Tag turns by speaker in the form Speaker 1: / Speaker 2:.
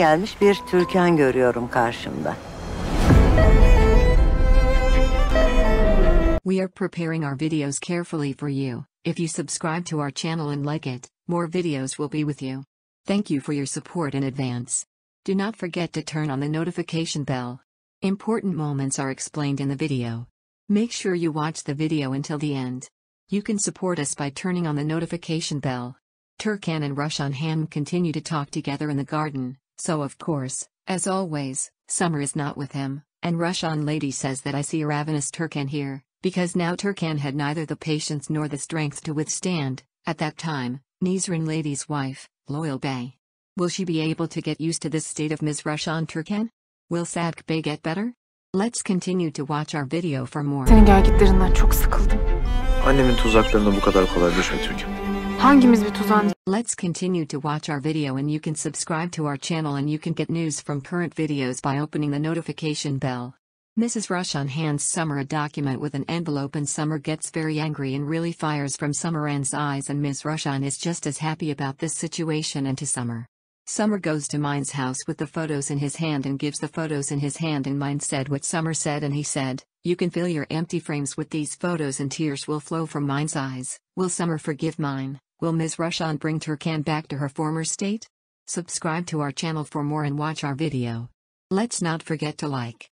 Speaker 1: gelmiş bir Türkan görüyorum karşımda.
Speaker 2: We are preparing our videos carefully for you. If you subscribe to our channel and like it, more videos will be with you. Thank you for your support in advance. Do not forget to turn on the notification bell. Important moments are explained in the video. Make sure you watch the video until the end. You can support us by turning on the notification bell. Turkan and Rushan Ham continue to talk together in the garden, so of course, as always, Somer is not with him, and Rushan lady says that I see a ravenous Turkan here, because now Turkan had neither the patience nor the strength to withstand, at that time, Nesrin lady's wife, Loyal Bey. Will she be able to get used to this state of Ms. Rushan Turkan? Will Sadık Bey get better? Let's continue to watch our video for more.
Speaker 3: Senin gelgitlerinden çok sıkıldım.
Speaker 4: Annemin tuzaklarına bu kadar kolay düşme Türkan.
Speaker 3: Hangimiz bir tuzağın
Speaker 2: Let's continue to watch our video and you can subscribe to our channel and you can get news from current videos by opening the notification bell. Mrs. Rushan hands Somer a document with an envelope and Somer gets very angry and really fires from Summeran's eyes and Ms. Rushan is just as happy about this situation and to Somer. Somer goes to Mine's house with the photos in his hand and gives the photos in his hand and Mine said what Somer said and he said, you can fill your empty frames with these photos and tears will flow from Mine's eyes. Will Somer forgive Mine? Will Ms. Rushan bring Turkan back to her former state? Subscribe to our channel for more and watch our video. Let's not forget to like,